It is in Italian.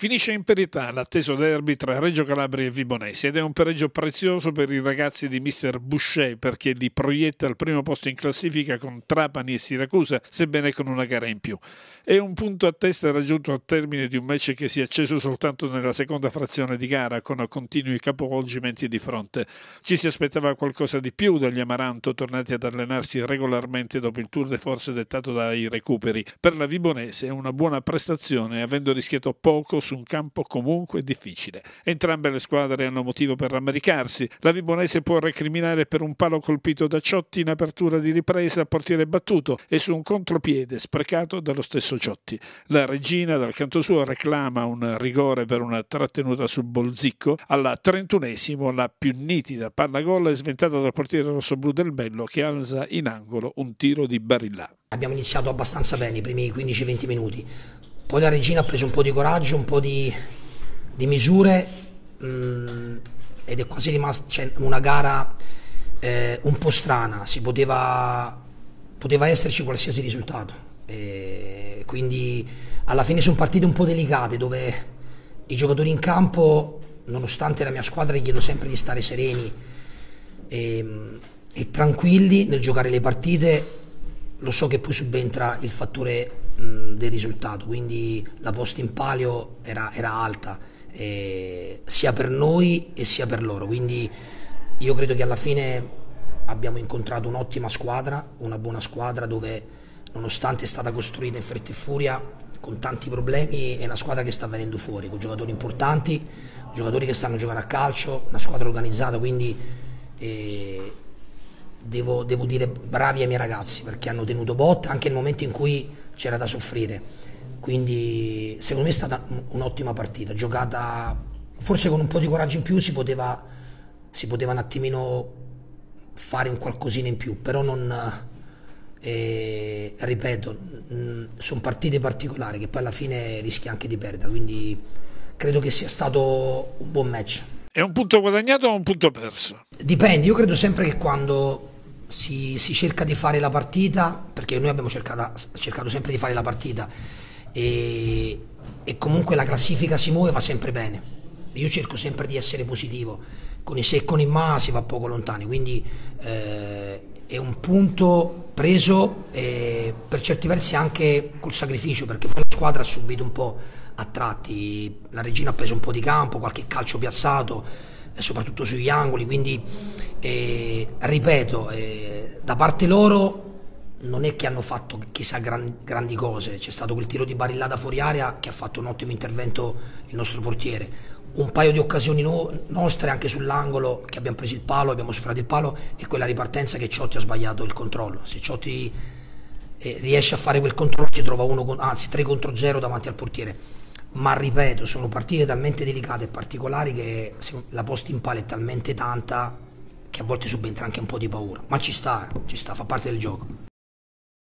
Finisce in parità l'atteso derby tra Reggio Calabria e Vibonesi ed è un pareggio prezioso per i ragazzi di mister Boucher perché li proietta al primo posto in classifica con Trapani e Siracusa, sebbene con una gara in più. È un punto a testa raggiunto al termine di un match che si è acceso soltanto nella seconda frazione di gara con continui capovolgimenti di fronte. Ci si aspettava qualcosa di più dagli Amaranto tornati ad allenarsi regolarmente dopo il tour de force dettato dai recuperi. Per la Vibonese è una buona prestazione avendo rischiato poco su un campo comunque difficile. Entrambe le squadre hanno motivo per rammaricarsi. La Vibonese può recriminare per un palo colpito da Ciotti in apertura di ripresa a portiere battuto e su un contropiede sprecato dallo stesso Ciotti. La Regina dal canto suo reclama un rigore per una trattenuta sul Bolzicco. Alla trentunesimo la più nitida palla gol è sventata dal portiere rossoblu del Bello che alza in angolo un tiro di Barillà. Abbiamo iniziato abbastanza bene i primi 15-20 minuti, poi la Regina ha preso un po' di coraggio, un po' di, di misure mh, mm, ed è quasi rimasta cioè, una gara eh, un po' strana, poteva, poteva esserci qualsiasi risultato. E quindi alla fine sono partite un po' delicate dove i giocatori in campo, nonostante la mia squadra, gli chiedo sempre di stare sereni e, e tranquilli nel giocare le partite lo so che poi subentra il fattore del risultato, quindi la posta in palio era, era alta, eh, sia per noi e sia per loro, quindi io credo che alla fine abbiamo incontrato un'ottima squadra, una buona squadra dove nonostante è stata costruita in fretta e furia, con tanti problemi, è una squadra che sta venendo fuori, con giocatori importanti, giocatori che stanno giocando a calcio, una squadra organizzata, quindi... Eh, devo, devo, dire bravi ai miei ragazzi perché hanno tenuto botta anche nel momento in cui c'era da soffrire. Quindi secondo me è stata un'ottima partita, giocata forse con un po' di coraggio in più si poteva, si poteva un attimino fare un qualcosina in più, però non, eh, ripeto, sono partite particolari che poi alla fine rischi anche di perdere, quindi credo che sia stato un buon match. È un punto guadagnato o un punto perso? Dipende, io credo sempre che quando si, si cerca di fare la partita, perché noi abbiamo cercato, cercato sempre di fare la partita e, e, comunque la classifica si muove va sempre bene. Io cerco sempre di essere positivo, con i se e con i ma si va poco lontani, quindi eh, è un punto preso eh, per certi versi anche col sacrificio, perché poi la squadra ha subito un po' a tratti, la regina ha preso un po' di campo, qualche calcio piazzato, eh, soprattutto sugli angoli, quindi eh, ripeto, eh, da parte loro non è che hanno fatto chissà gran, grandi cose, c'è stato quel tiro di Barilla da fuori area che ha fatto un ottimo intervento il nostro portiere, un paio di occasioni no, nostre anche sull'angolo che abbiamo preso il palo, abbiamo sofferto il palo e quella ripartenza che Ciotti ha sbagliato il controllo, se Ciotti eh, riesce a fare quel controllo si trova uno, anzi 3 contro 0 davanti al portiere ma ripeto sono partite talmente delicate e particolari che la posta in palla è talmente tanta che a volte subentra anche un po' di paura. Ma ci sta, ci sta, fa parte del gioco